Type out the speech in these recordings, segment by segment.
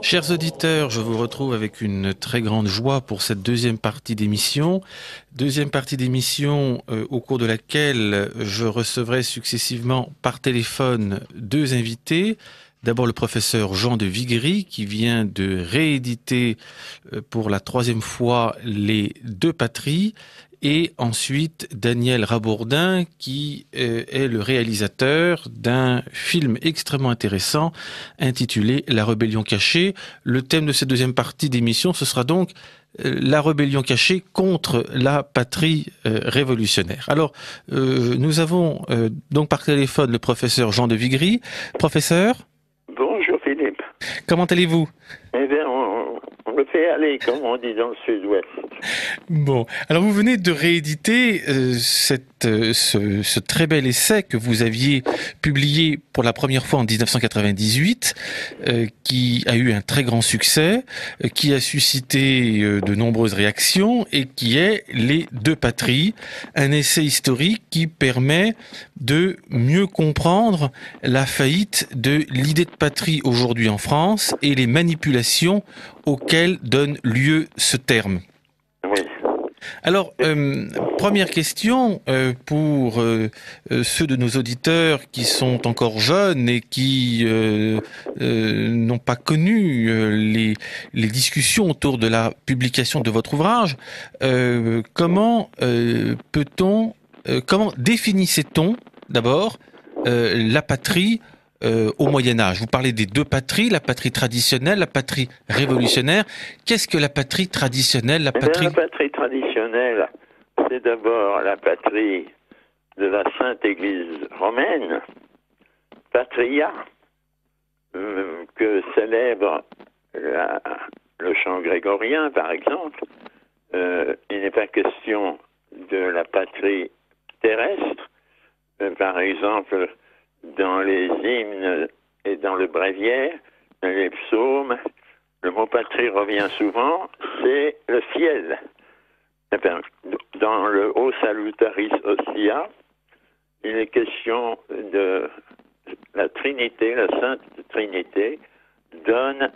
Chers auditeurs, je vous retrouve avec une très grande joie pour cette deuxième partie d'émission. Deuxième partie d'émission euh, au cours de laquelle je recevrai successivement par téléphone deux invités. D'abord le professeur Jean de Viguerie qui vient de rééditer euh, pour la troisième fois les deux patries et ensuite Daniel Rabourdin qui euh, est le réalisateur d'un film extrêmement intéressant intitulé La rébellion cachée. Le thème de cette deuxième partie d'émission, ce sera donc euh, la rébellion cachée contre la patrie euh, révolutionnaire. Alors, nous avons donc par téléphone le professeur Jean de Vigry. Professeur? Bonjour Philippe. Comment allez-vous? Eh bien, fait aller, comme on dit dans le sud-ouest. Bon, alors vous venez de rééditer euh, cette, euh, ce, très bel essai que vous aviez publié pour la première fois en 1998, euh, qui a eu un très grand succès, qui a suscité de nombreuses réactions et qui est Les deux patries, un essai historique qui permet de mieux comprendre la faillite de l'idée de patrie aujourd'hui en France et les manipulations auxquelles donne lieu ce terme. Alors, euh, première question euh, pour euh, ceux de nos auditeurs qui sont encore jeunes et qui n'ont pas connu les, les, discussions autour de la publication de votre ouvrage. comment peut-on, comment définissait-on d'abord la patrie euh, au Moyen Âge. Vous parlez des deux patries, la patrie traditionnelle, la patrie révolutionnaire. Qu'est-ce que la patrie traditionnelle La eh patrie, la patrie traditionnelle, c'est d'abord la patrie de la Sainte Église romaine, patria, euh, que célèbre la, le chant grégorien, par exemple. Euh, il n'est pas question de la patrie terrestre. Par exemple, dans les hymnes et dans le bréviaire, dans les psaumes, le mot patrie revient souvent, c'est le ciel. Dans le Haut Salutaris Ostia, il est question de la Trinité, la Sainte Trinité,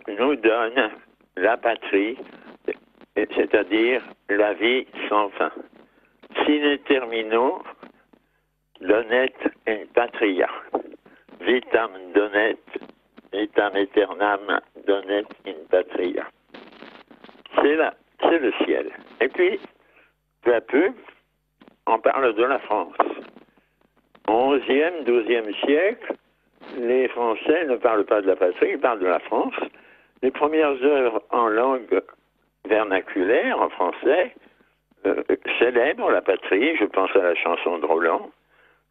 nous donne la patrie, c'est-à-dire la vie sans fin. Sine termino, donet in patria. Vitam donet, vitam aeternam donet in patria. C'est c'est le ciel. Et puis, peu à peu, on parle de la France. Au XIe, XIIe siècle, les Français ne parlent pas de la patrie, ils parlent de la France. Les premières œuvres en langue vernaculaire, en français, euh, célèbrent la patrie. Je pense à la chanson de Roland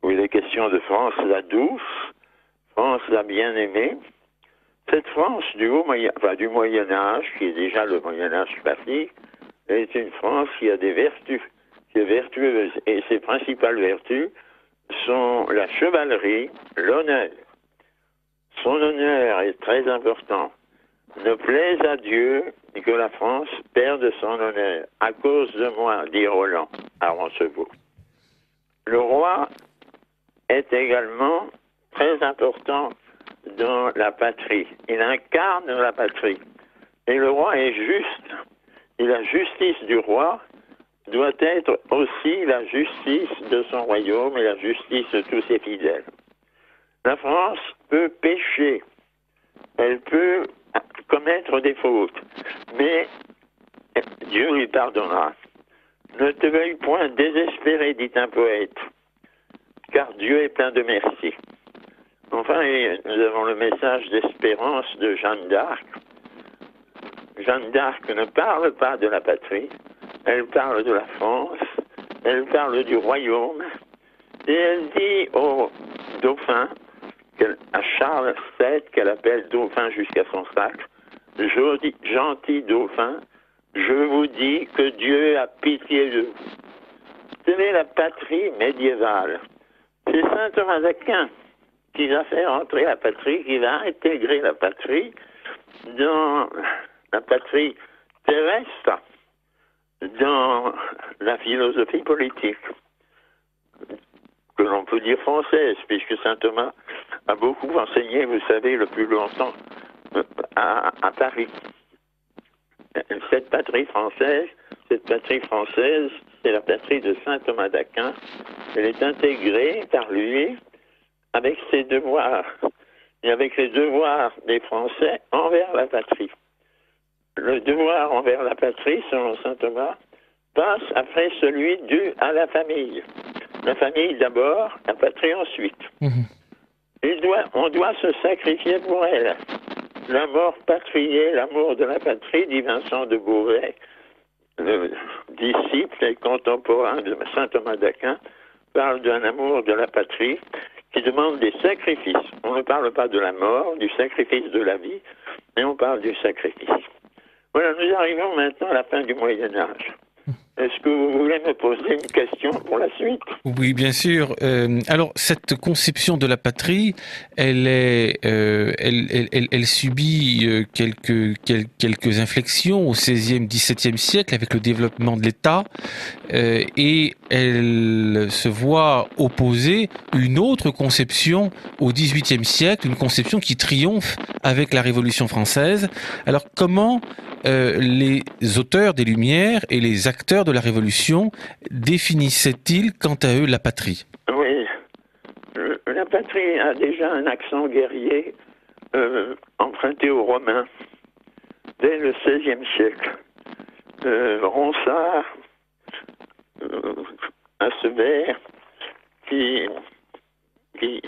où il est question de France la douce, France la bien-aimée. Cette France du, haut du Moyen Âge, qui est déjà le Moyen Âge passé, est une France qui a des vertus, qui est vertueuse. Et ses principales vertus sont la chevalerie, l'honneur. Son honneur est très important. Ne plaise à Dieu que la France perde son honneur. À cause de moi, dit Roland à Roncevaux. Le roi est également très important dans la patrie. Il incarne la patrie. Et le roi est juste. Et la justice du roi doit être aussi la justice de son royaume et la justice de tous ses fidèles. La France peut pécher, elle peut commettre des fautes, mais Dieu lui pardonnera. Ne te veuille point désespérer, dit un poète car Dieu est plein de merci. Enfin, nous avons le message d'espérance de Jeanne d'Arc. Jeanne d'Arc ne parle pas de la patrie, elle parle de la France, elle parle du royaume, et elle dit au dauphin, à Charles VII, qu'elle appelle dauphin jusqu'à son sacre, gentil dauphin, je vous dis que Dieu a pitié de vous. Telle est la patrie médiévale. C'est saint Thomas d'Aquin qui va faire entrer la patrie, qui va intégrer la patrie dans la patrie terrestre, dans la philosophie politique, que l'on peut dire française, puisque saint Thomas a beaucoup enseigné, vous savez, le plus longtemps, à, à Paris. Cette patrie française, cette patrie française, c'est la patrie de saint Thomas d'Aquin. Elle est intégrée par lui avec ses devoirs et avec les devoirs des Français envers la patrie. Le devoir envers la patrie, selon saint Thomas, passe après celui dû à la famille. La famille d'abord, la patrie ensuite. Mhm. doit, on doit se sacrifier pour elle. La mort patriée, l'amour de la patrie, dit Vincent de Beauvais, le disciple et contemporain de saint Thomas d'Aquin, parle d'un amour de la patrie qui demande des sacrifices. On ne parle pas de la mort, du sacrifice de la vie, mais on parle du sacrifice. Voilà, nous arrivons maintenant à la fin du Moyen Âge. Est-ce que vous voulez me poser une question pour la suite? Oui, bien sûr. Euh, alors, cette conception de la patrie, elle euh, subit euh, quelques, inflexions au XVIe, XVIIe siècle avec le développement de l'État, et elle se voit opposer une autre conception au XVIIIe siècle, une conception qui triomphe avec la Révolution française. Alors, comment euh, les auteurs des Lumières et les acteurs de la Révolution définissaient-ils quant à eux la patrie? Oui, la patrie a déjà un accent guerrier euh, emprunté aux Romains dès le XVIe siècle. Euh, Ronsard vers qui, qui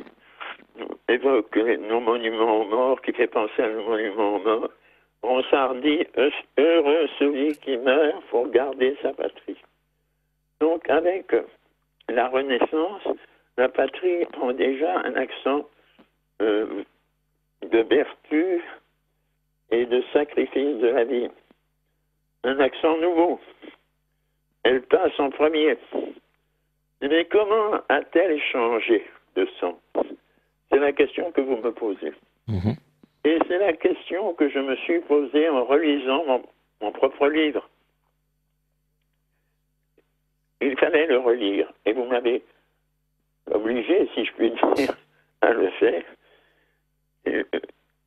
évoque nos monuments aux morts, qui fait penser à nos monuments aux morts Ronsard dit Heureux celui qui meurt pour garder sa patrie. Donc, avec la Renaissance, la patrie prend déjà un accent euh, de vertu et de sacrifice de la vie. Un accent nouveau. Elle passe en premier. Mais comment a-t-elle changé de sens? C'est la question que vous me posez. Mhm. Et c'est la question que je me suis posée en relisant mon, propre livre. Il fallait le relire. Et vous m'avez obligé, si je puis dire, à le faire. Et,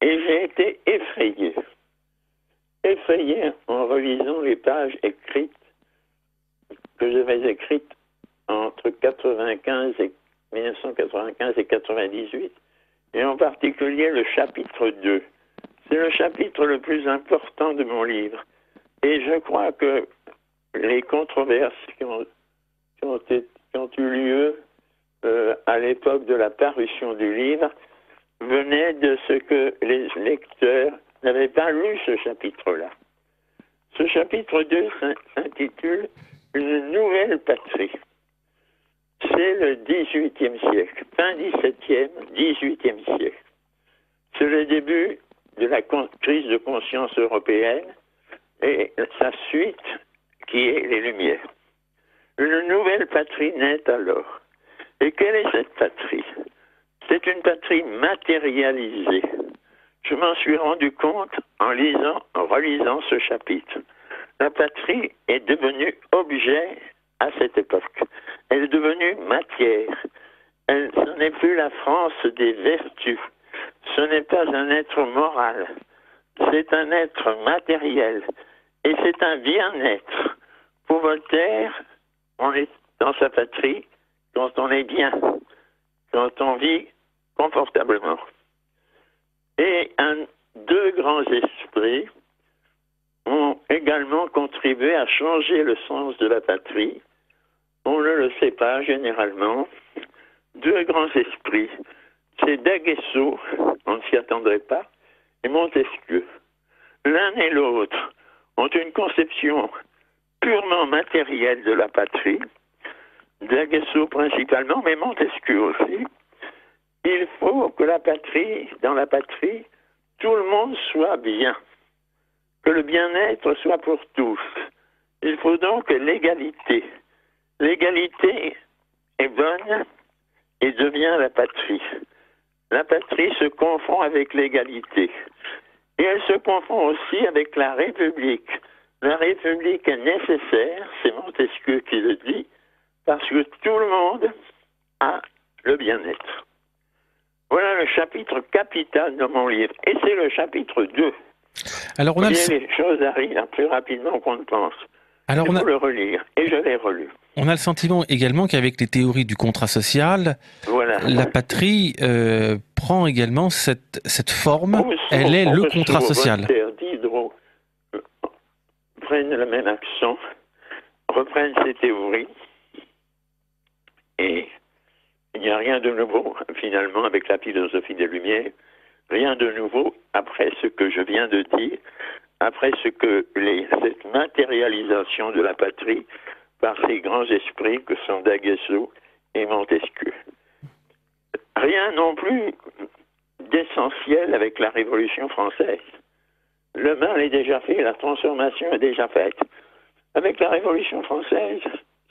j'ai été effrayé. Effrayé en relisant les pages écrites que j'avais écrites entre 95 et 1995 et 98 et en particulier le chapitre 2. C'est le chapitre le plus important de mon livre. Et je crois que les controverses qui ont, eu lieu euh, à l'époque de la parution du livre venaient de ce que les lecteurs n'avaient pas lu ce chapitre-là. Ce chapitre 2 s'intitule Une nouvelle patrie c'est le XVIIIe siècle, fin XVIIe, XVIIIe siècle. C'est le début de la crise de conscience européenne et sa suite qui est les Lumières. Une nouvelle patrie naît alors. Et quelle est cette patrie? C'est une patrie matérialisée. Je m'en suis rendu compte en lisant, en relisant ce chapitre. La patrie est devenue objet à cette époque. Elle est devenue matière. Ce n'est plus la France des vertus. Ce n'est pas un être moral. C'est un être matériel. Et c'est un bien-être. Pour Voltaire, on est dans sa patrie quand on est bien, quand on vit confortablement. Et deux grands esprits ont également contribué à changer le sens de la patrie on ne le sait pas généralement, deux grands esprits. C'est Daguesseau, on ne s'y attendrait pas, et Montesquieu. L'un et l'autre ont une conception purement matérielle de la patrie, Daguesseau principalement, mais Montesquieu aussi. Il faut que la patrie, dans la patrie, tout le monde soit bien, que le bien-être soit pour tous. Il faut donc l'égalité. L'égalité est bonne et devient la patrie. La patrie se confond avec l'égalité. Et elle se confond aussi avec la République. La République est nécessaire, c'est Montesquieu qui le dit, parce que tout le monde a le bien-être. Voilà le chapitre capital de mon livre. Et c'est le chapitre 2 Alors on a le... les choses arrivent plus rapidement qu'on ne pense. Alors Il faut le relire, et je l'ai relu. On a le sentiment également qu'avec les théories du contrat social, la patrie euh, prend également cette, cette forme. Elle est le contrat social. Diderot prennent le même accent, reprennent ces théories, et il n'y a rien de nouveau finalement avec la philosophie des Lumières, rien de nouveau après ce que je viens de dire, après ce que les, cette matérialisation de la patrie par ces grands esprits que sont D'Aguesseau et Montesquieu. Rien non plus d'essentiel avec la Révolution française. Le mal est déjà fait, la transformation est déjà faite. Avec la Révolution française,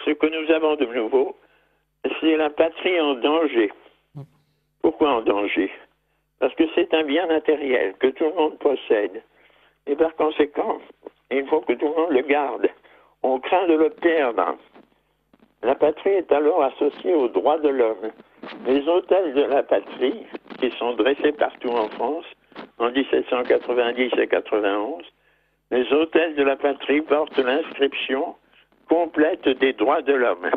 ce que nous avons de nouveau, c'est la patrie en danger. Pourquoi en danger? Parce que c'est un bien matériel que tout le monde possède. Et par conséquent, il faut que tout le monde le garde. On craint de le perdre. La patrie est alors associée aux droits de l'homme. Les hôtels de la patrie, qui sont dressés partout en France, en 1790 et 91, les hôtels de la patrie portent l'inscription complète des droits de l'homme,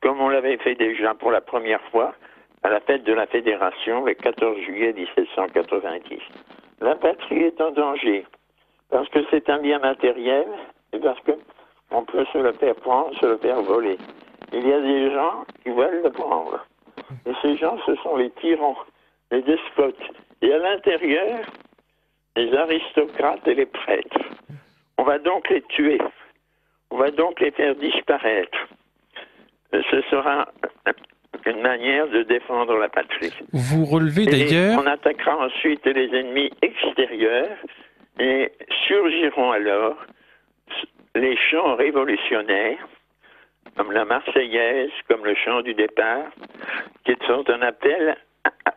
comme on l'avait fait déjà pour la première fois à la fête de la Fédération le 14 juillet 1790. La patrie est en danger parce que c'est un bien matériel et parce qu'on peut se le faire prendre, se le faire voler. Il y a des gens qui veulent le prendre. Et ces gens, ce sont les tyrans, les despotes. Et à l'intérieur, les aristocrates et les prêtres. On va donc les tuer. On va donc les faire disparaître. Ce sera une manière de défendre la patrie. Vous relevez d'ailleurs. On attaquera ensuite les ennemis extérieurs et surgiront alors les chants révolutionnaires, comme la Marseillaise, comme le chant du départ, qui sont un appel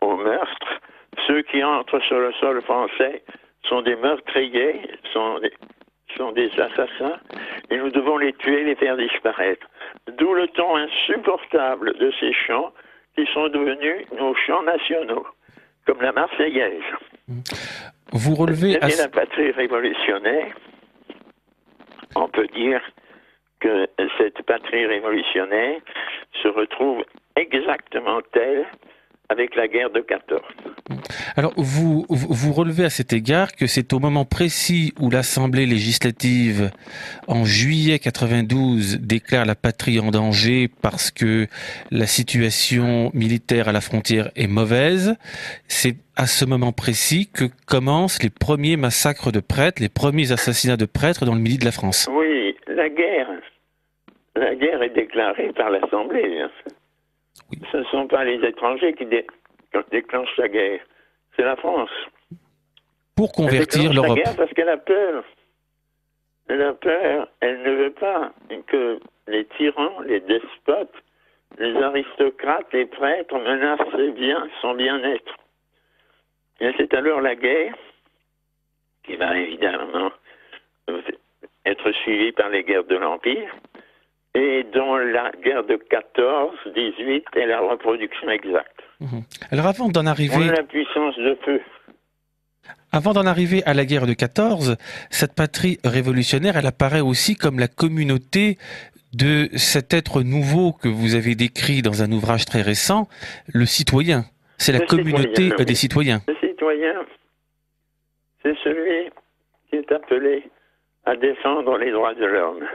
au meurtre. Ceux qui entrent sur le sol français sont des meurtriers, sont des, sont des assassins, et nous devons les tuer, les faire disparaître. D'où le ton insupportable de ces chants qui sont devenus nos chants nationaux, comme la Marseillaise. Vous relevez la patrie révolutionnaire, on peut dire que cette patrie révolutionnaire se retrouve exactement telle avec la guerre de 14. Alors, vous, vous relevez à cet égard que c'est au moment précis où l'Assemblée législative, en juillet 92, déclare la patrie en danger parce que la situation militaire à la frontière est mauvaise. C'est à ce moment précis que commencent les premiers massacres de prêtres, les premiers assassinats de prêtres dans le midi de la France. Oui, la guerre, la guerre est déclarée par l'Assemblée. Ce ne sont pas les étrangers qui déclenchent la guerre, c'est la France. Pour convertir l'Europe. La guerre parce qu'elle a peur. Elle a peur, elle ne veut pas que les tyrans, les despotes, les aristocrates, les prêtres menacent ses biens, son bien-être. Et c'est alors la guerre qui va évidemment être suivie par les guerres de l'Empire, et dont la guerre de 14-18 est la reproduction exacte. Mhm. Alors avant d'en arriver... On a la puissance de feu. Avant d'en arriver à la guerre de 14, cette patrie révolutionnaire, elle apparaît aussi comme la communauté de cet être nouveau que vous avez décrit dans un ouvrage très récent, le citoyen. C'est la communauté des citoyens. Le citoyen, c'est celui qui est appelé à défendre les droits de l'homme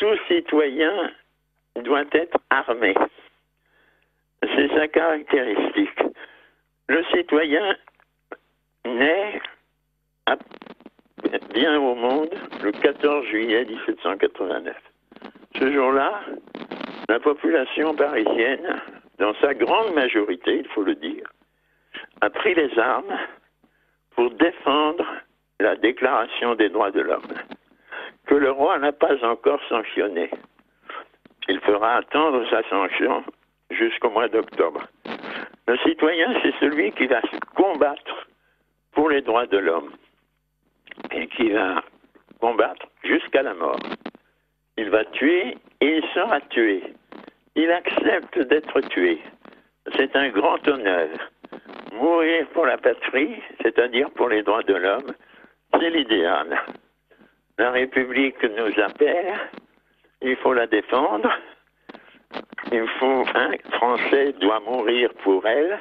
tout citoyen doit être armé. C'est sa caractéristique. Le citoyen naît bien au monde le 14 juillet 1789. Ce jour-là, la population parisienne, dans sa grande majorité, il faut le dire, a pris les armes pour défendre la Déclaration des droits de l'homme que le roi n'a pas encore sanctionné. Il fera attendre sa sanction jusqu'au mois d'octobre. Le citoyen, c'est celui qui va combattre pour les droits de l'homme et qui va combattre jusqu'à la mort. Il va tuer et il sera tué. Il accepte d'être tué. C'est un grand honneur. Mourir pour la patrie, c'est-à-dire pour les droits de l'homme, c'est l'idéal. La République nous appelle, il faut la défendre. Il faut un Français doit mourir pour elle.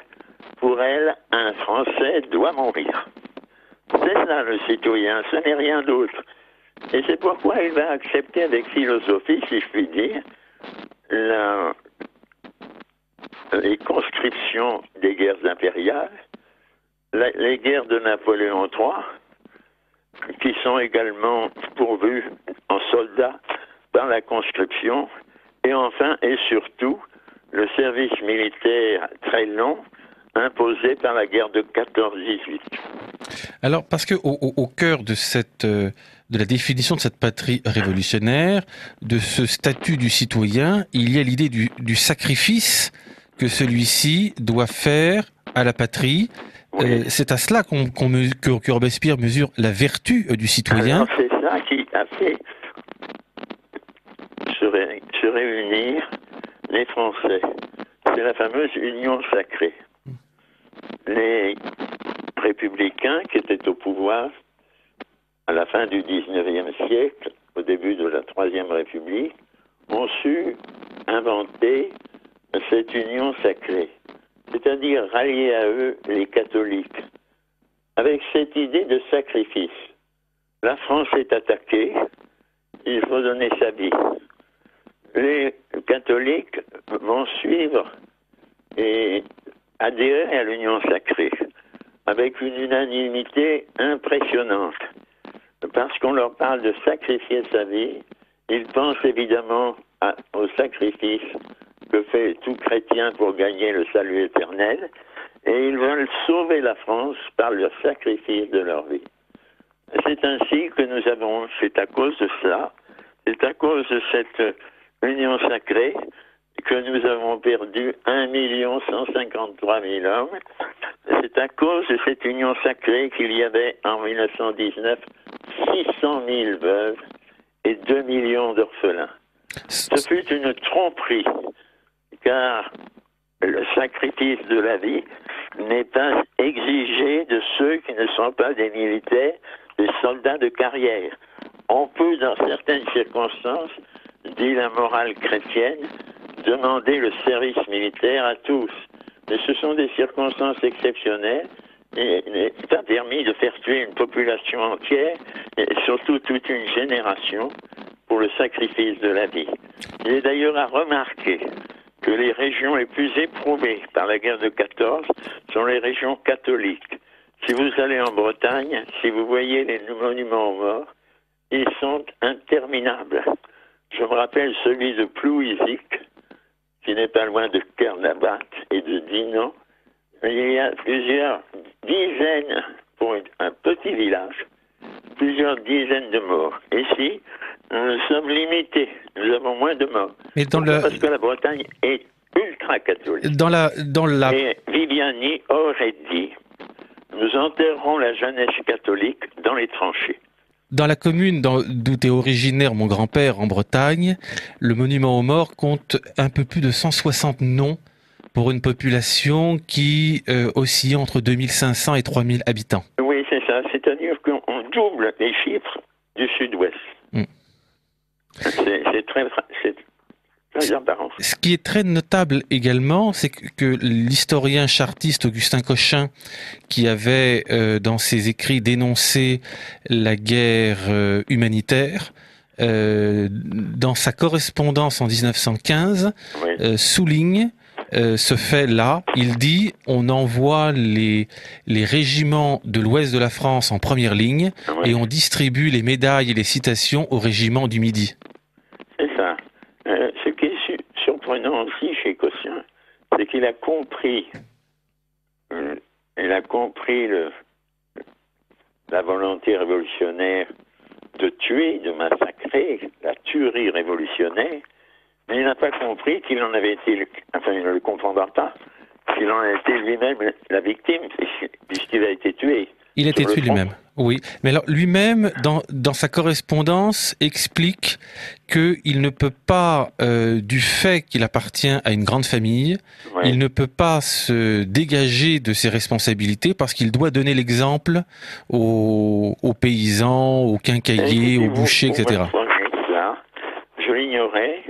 Pour elle, un Français doit mourir. C'est ça le citoyen, ce n'est rien d'autre. Et c'est pourquoi il va accepter avec philosophie, si je puis dire, les conscriptions des guerres impériales, les guerres de Napoléon III, qui sont également pourvues en soldats par la conscription, et enfin et surtout le service militaire très long imposé par la guerre de 14-18. Alors, parce que au, cœur de cette euh, de la définition de cette patrie révolutionnaire, de ce statut du citoyen, il y a l'idée du sacrifice que celui-ci doit faire à la patrie. Euh, c'est à cela qu'on, que, Robespierre mesure la vertu euh, du citoyen. c'est ça qui a fait se, réunir les Français. C'est la fameuse union sacrée. Les républicains qui étaient au pouvoir à la fin du XIXe siècle, au début de la Troisième République, ont su inventer cette union sacrée, c'est-à-dire rallier à eux les catholiques, avec cette idée de sacrifice. La France est attaquée, il faut donner sa vie. Les catholiques vont suivre et adhérer à l'union sacrée avec une unanimité impressionnante. Parce qu'on leur parle de sacrifier sa vie, ils pensent évidemment au sacrifice que fait tout chrétien pour gagner le salut éternel, et ils veulent sauver la France par le sacrifice de leur vie. C'est ainsi que nous avons, c'est à cause de cela, c'est à cause de cette union sacrée que nous avons perdu 1 153 000 hommes. C'est à cause de cette union sacrée qu'il y avait en 1919 600 000 veuves et 2 millions d'orphelins. Ce fut une tromperie car le sacrifice de la vie n'est pas exigé de ceux qui ne sont pas des militaires, des soldats de carrière. On peut, dans certaines circonstances, dit la morale chrétienne, demander le service militaire à tous. Mais ce sont des circonstances exceptionnelles et il n'est pas permis de faire tuer une population entière et surtout toute une génération pour le sacrifice de la vie. Il est d'ailleurs à remarquer que les régions les plus éprouvées par la guerre de 14 sont les régions catholiques. Si vous allez en Bretagne, si vous voyez les monuments aux morts, ils sont interminables. Je me rappelle celui de Plouisic, qui n'est pas loin de Kernabat et de Dinan. Il y a plusieurs dizaines, pour un petit village, plusieurs dizaines de morts. Ici, nous sommes limités. Nous avons moins de morts. Mais dans Parce que la Bretagne est ultra catholique. Dans la, dans la... Et Viviani aurait dit nous enterrerons la jeunesse catholique dans les tranchées. Dans la commune d'où est originaire mon grand-père en Bretagne, le monument aux morts compte un peu plus de 160 noms pour une population qui euh, oscille entre 2500 et 3000 habitants. Oui, c'est ça. C'est-à-dire qu'on double les chiffres du sud-ouest. Mm. C'est très, Ce qui est très notable également, c'est que l'historien chartiste Augustin Cochin, qui avait euh, dans ses écrits dénoncé la guerre euh, humanitaire, euh, dans sa correspondance en 1915, souligne ce fait-là. Il dit on envoie les, les régiments de l'ouest de la France en première ligne et on distribue les médailles et les citations aux régiments du Midi. aussi chez Cossien, c'est qu'il a compris, euh, il a compris le, la volonté révolutionnaire de tuer, de massacrer, la tuerie révolutionnaire, mais il n'a pas compris qu'il en avait été, enfin il ne le comprendra pas, qu'il en a été lui-même la victime, puisqu'il a été tué. Il a été tué lui-même, Oui, mais alors lui-même, dans, dans sa correspondance, explique qu'il ne peut pas, euh, du fait qu'il appartient à une grande famille, Ouais. il ne peut pas se dégager de ses responsabilités parce qu'il doit donner l'exemple aux, aux paysans, aux quincailliers, aux bouchers, etc. Je l'ignorais.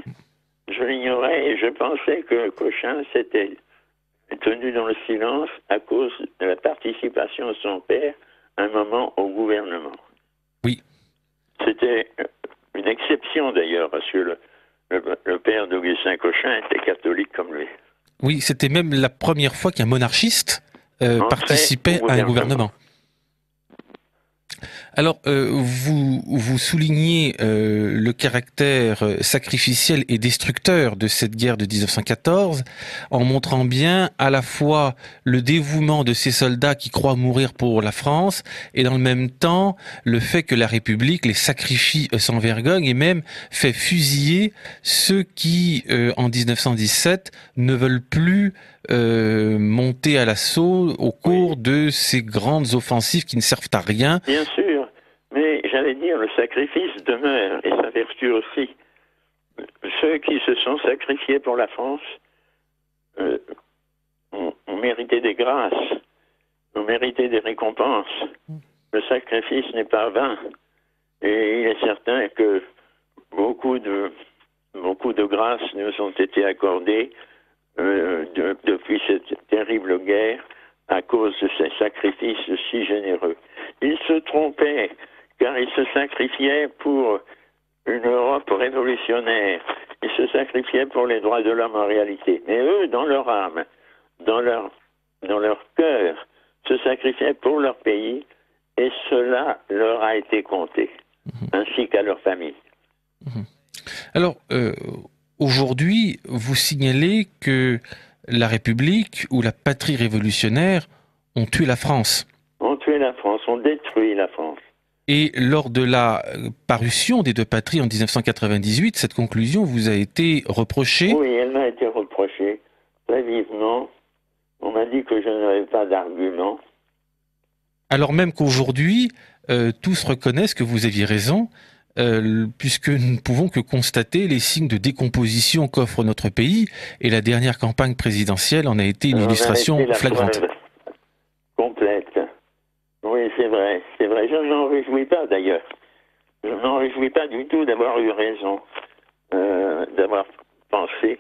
Je l'ignorais et je pensais que Cochin s'était tenu dans le silence à cause de la participation de son père à un moment au gouvernement. Oui. C'était euh, une exception d'ailleurs, parce que le, le- le père d'Augustin Cochin était catholique comme lui. Oui, c'était même la première fois qu'un monarchiste euh, participait à un gouvernement. Alors, euh, vous, vous soulignez euh, le caractère euh, sacrificiel et destructeur de cette guerre de 1914 en montrant bien à la fois le dévouement de ces soldats qui croient mourir pour la France et dans le même temps le fait que la République les sacrifie euh, sans vergogne et même fait fusiller ceux qui, euh, en 1917, ne veulent plus euh, monter à l'assaut au cours de ces grandes offensives qui ne servent à rien. Bien sûr, j'allais dire, le sacrifice demeure et sa vertu aussi. Ceux qui se sont sacrifiés pour la France euh, ont, mérité des grâces, ont mérité des récompenses. Le sacrifice n'est pas vain. Et il est certain que beaucoup de, beaucoup de grâces nous ont été accordées euh, de- depuis cette terrible guerre à cause de ces sacrifices si généreux. Ils se trompaient car ils se sacrifiaient pour une Europe révolutionnaire. Ils se sacrifiaient pour les droits de l'homme en réalité. Mais eux, dans leur âme, dans leur, dans leur cœur, se sacrifiaient pour leur pays et cela leur a été compté, ainsi qu'à leur famille. Alors, euh, aujourd'hui, vous signalez que la République ou la patrie révolutionnaire ont tué la France. On tué la France, on détruit la France. Et lors de la euh, parution des deux patries en 1998, cette conclusion vous a été reprochée? Oui, elle m'a été reprochée très vivement. On m'a dit que je n'avais pas d'argument. Alors même qu'aujourd'hui, euh, tous reconnaissent que vous aviez raison, euh, puisque nous ne pouvons que constater les signes de décomposition qu'offre notre pays, et la dernière campagne présidentielle en a été une illustration flagrante. Oui, c'est vrai, c'est vrai. Je n'en réjouis pas d'ailleurs. Je n'en réjouis pas du tout d'avoir eu raison, euh, d'avoir pensé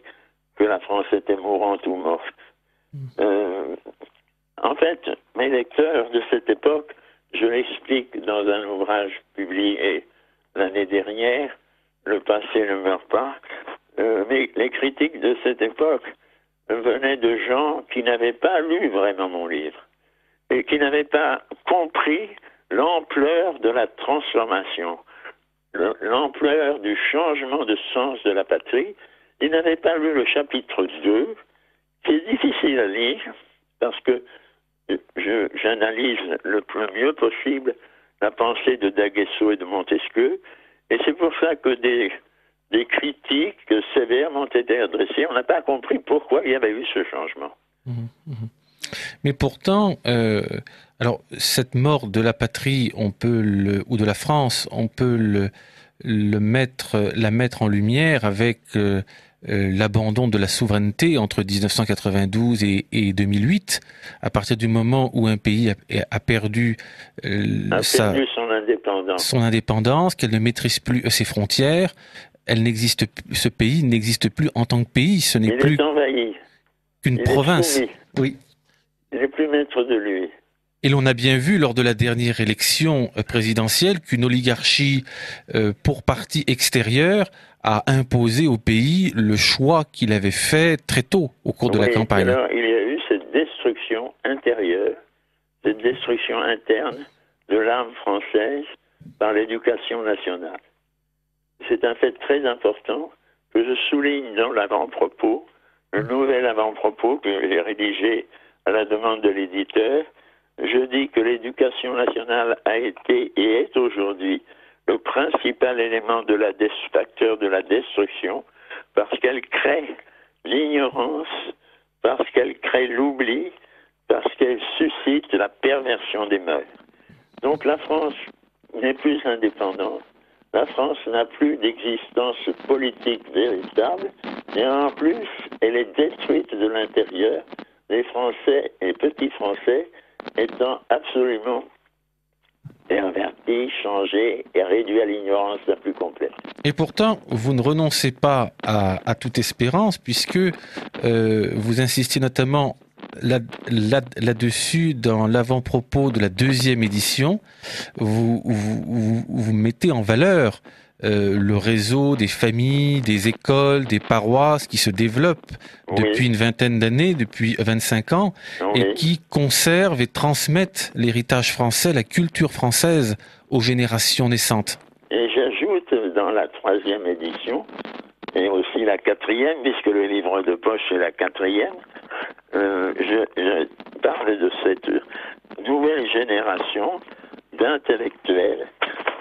que la France était mourante ou morte. Euh, en fait, mes lecteurs de cette époque, je l'explique dans un ouvrage publié l'année dernière, Le passé ne meurt pas, euh, mais les critiques de cette époque venaient de gens qui n'avaient pas lu vraiment mon livre et qui n'avaient pas compris l'ampleur de la transformation, le- l'ampleur du changement de sens de la patrie. Ils n'avaient pas lu le chapitre 2, qui est difficile à lire parce que j'analyse le plus mieux possible la pensée de Daguesso et de Montesquieu, et c'est pour ça que des, des critiques sévères m'ont été adressées. On n'a pas compris pourquoi il y avait eu ce changement. Mais pourtant, euh, alors cette mort de la patrie, on peut le, ou de la France, on peut le, le mettre, la mettre en lumière avec euh, euh, l'abandon de la souveraineté entre 1992 et, et 2008. À partir du moment où un pays a, a perdu, A sa, perdu son indépendance. son indépendance, qu'elle ne maîtrise plus ses frontières, elle n'existe, ce pays n'existe plus en tant que pays. Ce n'est plus qu'une province. Oui. Il n'est plus maître de lui. Et l'on a bien vu lors de la dernière élection euh, présidentielle qu'une oligarchie euh, pour parti extérieur a imposé au pays le choix qu'il avait fait très tôt au cours de la campagne. Alors, il y a eu cette destruction intérieure, cette destruction interne de l'âme française par l'éducation nationale. C'est un fait très important que je souligne dans l'avant-propos, le nouvel avant-propos que j'ai rédigé à la demande de l'éditeur. Je dis que l'éducation nationale a été et est aujourd'hui le principal élément de la facteur de la destruction parce qu'elle crée l'ignorance, parce qu'elle crée l'oubli, parce qu'elle suscite la perversion des mœurs. Donc la France n'est plus indépendante. La France n'a plus d'existence politique véritable. Et en plus, elle est détruite de l'intérieur. Les Français, les petits Français, étant absolument pervertis, changés et réduits à l'ignorance la plus complète. Et pourtant, vous ne renoncez pas à, toute espérance, puisque euh, vous insistez notamment là-dessus dans l'avant-propos de la deuxième édition. Vous, vous, mettez en valeur euh, le réseau des familles, des écoles, des paroisses qui se développent depuis une vingtaine d'années, depuis 25 ans, et qui conservent et transmettent l'héritage français, la culture française aux générations naissantes. Et j'ajoute dans la troisième édition, et aussi la quatrième, puisque le livre de poche est la quatrième, euh, je, je parle de cette nouvelle génération d'intellectuels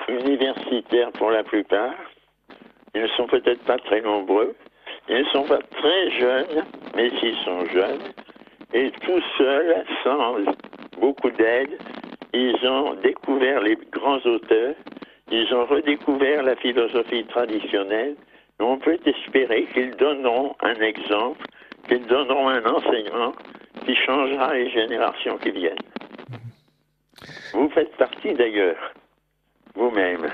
universitaires pour la plupart. Ils ne sont peut-être pas très nombreux. Ils ne sont pas très jeunes, mais s'ils sont jeunes. Et tout seuls, sans beaucoup d'aide, ils ont découvert les grands auteurs, ils ont redécouvert la philosophie traditionnelle. on peut espérer qu'ils donneront un exemple, qu'ils donneront un enseignement qui changera les générations qui viennent. Vous faites partie d'ailleurs vous-même.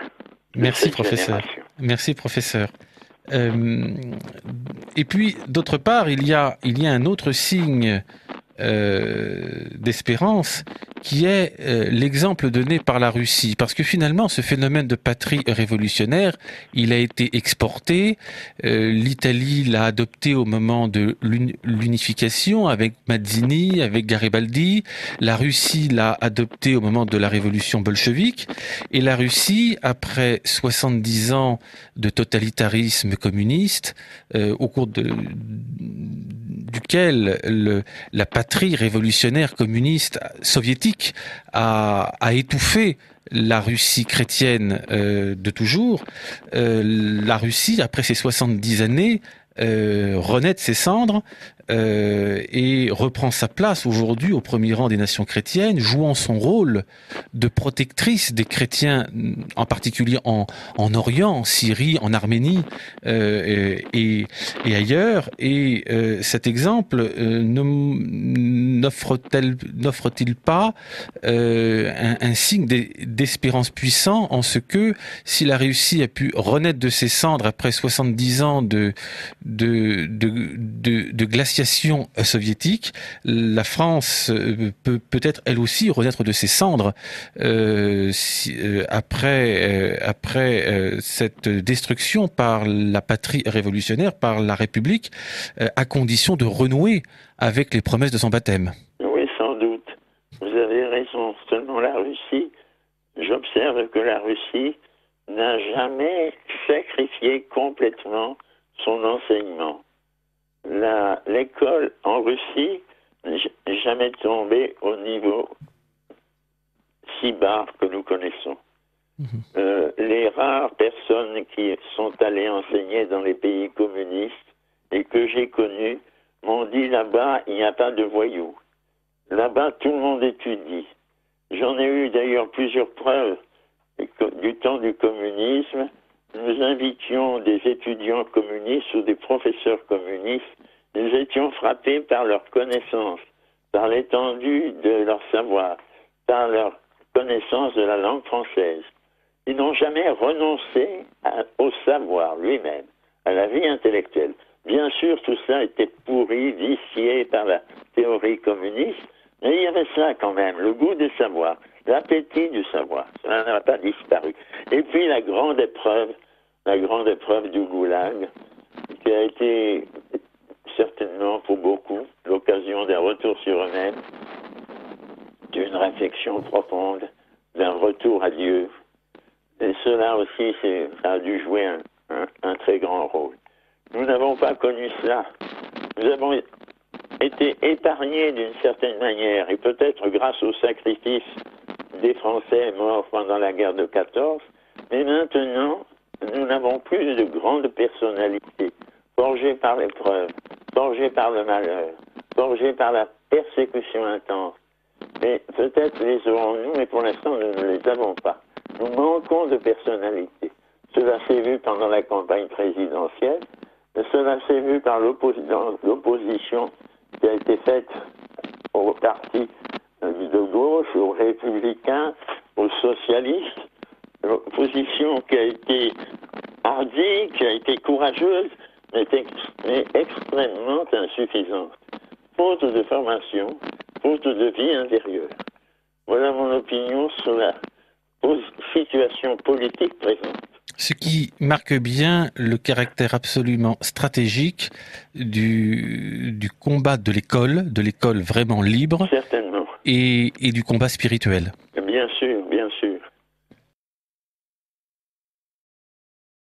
Merci, professeur. Merci, professeur. Euh, et puis, d'autre part, il y a, il y a un autre signe euh, d'espérance qui est euh, l'exemple donné par la Russie. Parce que finalement, ce phénomène de patrie révolutionnaire, il a été exporté. Euh, L'Italie l'a adopté au moment de l'unification avec Mazzini, avec Garibaldi. La Russie l'a adopté au moment de la révolution bolchevique. Et la Russie, après 70 ans de totalitarisme communiste, euh, au cours de, duquel la patrie révolutionnaire communiste soviétique a, étouffé la Russie chrétienne euh, de toujours, euh, la Russie, après ces 70 années, euh, renaît de ses cendres euh, et reprend sa place aujourd'hui au premier rang des nations chrétiennes, jouant son rôle de protectrice des chrétiens, en particulier en, en Orient, en Syrie, en Arménie euh, et, et, ailleurs. Et euh, cet exemple euh, n'offre-t-il pas euh, un, un, signe d'espérance puissant en ce que si la Russie a pu renaître de ses cendres après 70 ans de, de, de, de, de glaciation soviétique, la France euh, peut peut-être elle aussi renaître de ses cendres euh, euh, après, euh, après euh, cette destruction par la patrie révolutionnaire, par la République, euh, à condition de renouer avec les promesses de son baptême. Oui, sans doute. Vous avez raison. Seulement la Russie, j'observe que la Russie n'a jamais sacrifié complètement son enseignement. L'école en Russie n'est jamais tombée au niveau si bas que nous connaissons. Mmh. Euh, les rares personnes qui sont allées enseigner dans les pays communistes et que j'ai connues m'ont dit là-bas, il n'y a pas de voyous. Là-bas, tout le monde étudie. J'en ai eu d'ailleurs plusieurs preuves du temps du communisme nous invitions des étudiants communistes ou des professeurs communistes, nous étions frappés par leur connaissance, par l'étendue de leur savoir, par leur connaissance de la langue française. Ils n'ont jamais renoncé au savoir lui-même, à la vie intellectuelle. Bien sûr, tout ça était pourri, vicié par la théorie communiste, mais il y avait ça quand même, le goût du savoir, l'appétit du savoir. Ça n'a pas disparu. Et puis la grande épreuve, la grande épreuve du goulag, qui a été certainement pour beaucoup l'occasion d'un retour sur eux-mêmes, d'une réflexion profonde, d'un retour à Dieu. Et cela aussi, ça a dû jouer un, très grand rôle. Nous n'avons pas connu cela. Nous avons été épargnés d'une certaine manière, et peut-être grâce au sacrifice des Français morts pendant la guerre de 14, mais maintenant, nous n'avons plus de grandes personnalités, forgées par l'épreuve, forgées par le malheur, forgées par la persécution intense. Mais peut-être les aurons-nous, mais pour l'instant, nous ne les avons pas. Nous manquons de personnalité. Cela s'est vu pendant la campagne présidentielle, cela s'est vu par l'opposition qui a été faite au parti de gauche, aux républicains, aux socialistes. L'opposition qui a été hardie, qui a été courageuse, mais, mais extrêmement insuffisante. Faute de formation, faute de vie intérieure. Voilà mon opinion sur la situation politique présente. Ce qui marque bien le caractère absolument stratégique du, du combat de l'école, de l'école vraiment libre, Certainement. Et, et du combat spirituel.